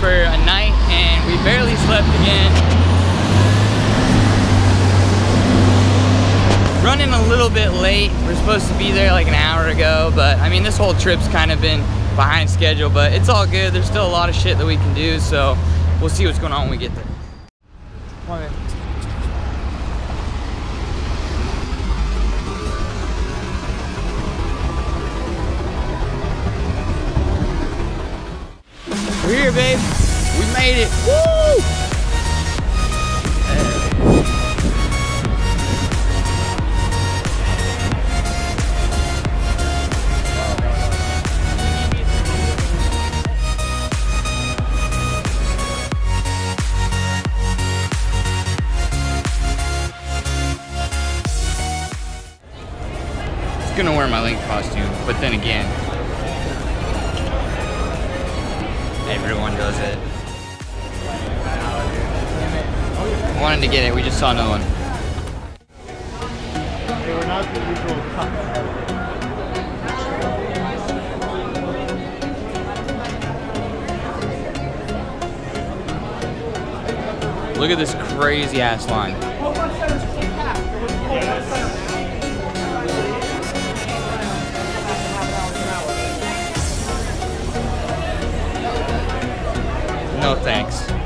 for a night and we barely slept again. Running a little bit late. We're supposed to be there like an hour ago, but I mean, this whole trip's kind of been behind schedule, but it's all good. There's still a lot of shit that we can do, so we'll see what's going on when we get there. Come on. We're here, babe. Made it. Woo! Gonna wear my Link costume, but then again, everyone does it. Wanted to get it, we just saw no one. Look at this crazy ass line. No thanks.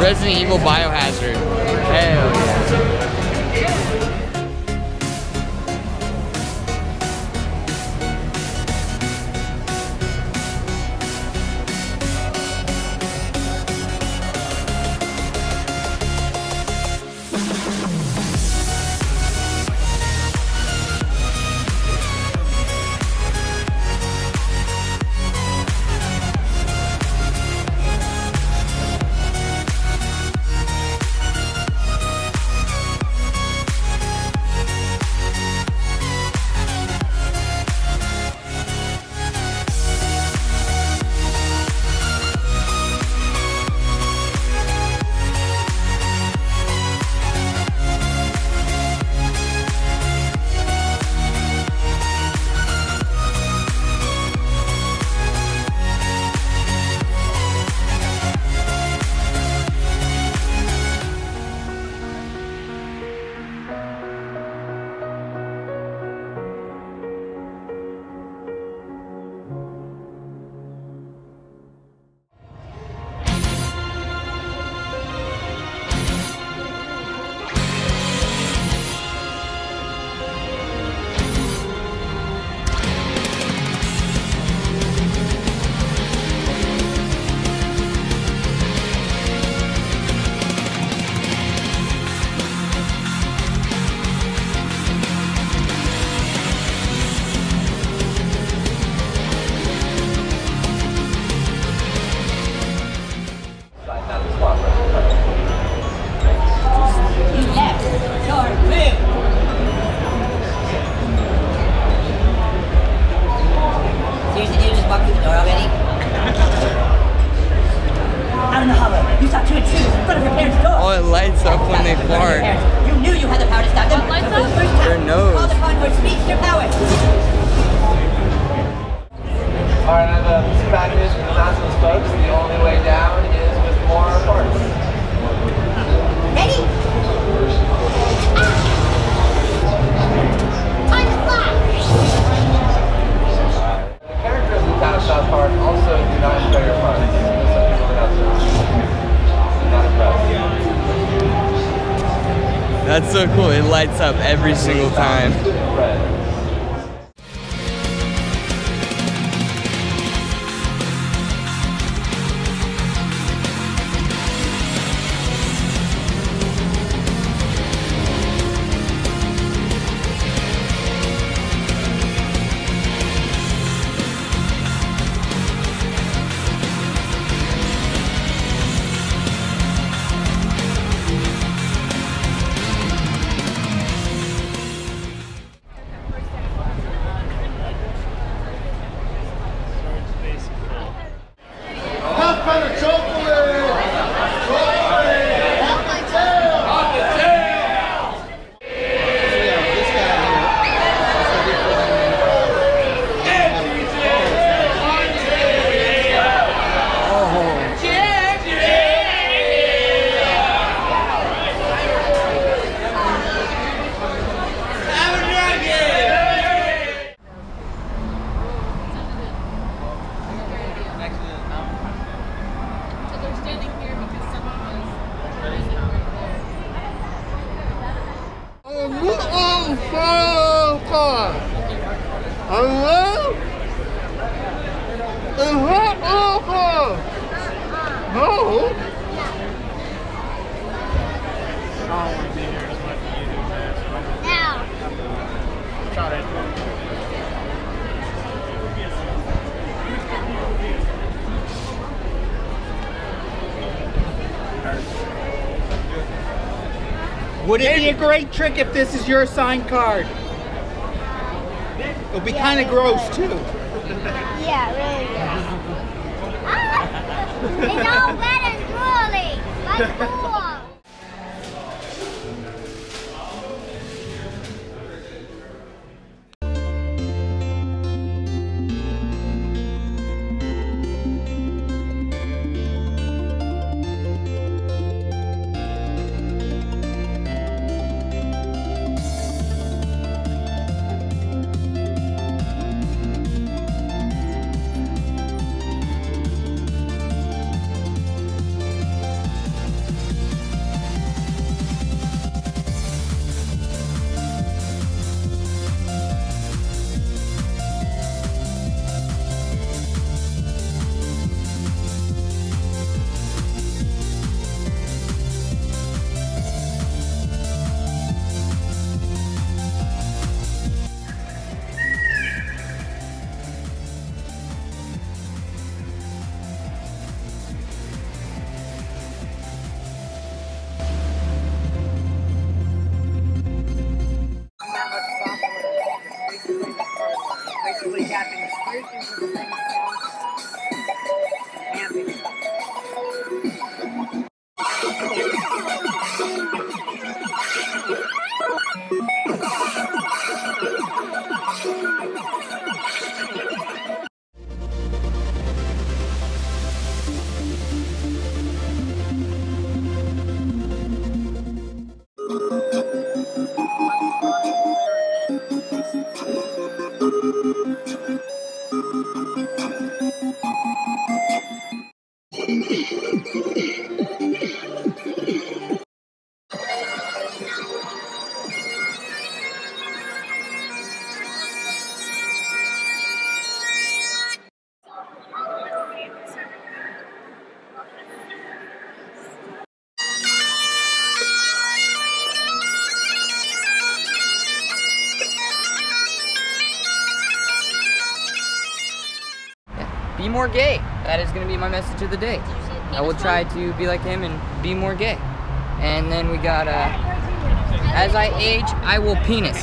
Resident Evil Biohazard. Hell Also do not enjoy your. That's so cool. It lights up every single time. Would it be a great trick if this is your assigned card? It'll be kind of gross too. Yeah, really. It's all wet and drooly. Like cool. More gay. That is going to be my message of the day. I will try to be like him and be more gay. And then we got, uh, as I age, I will penis.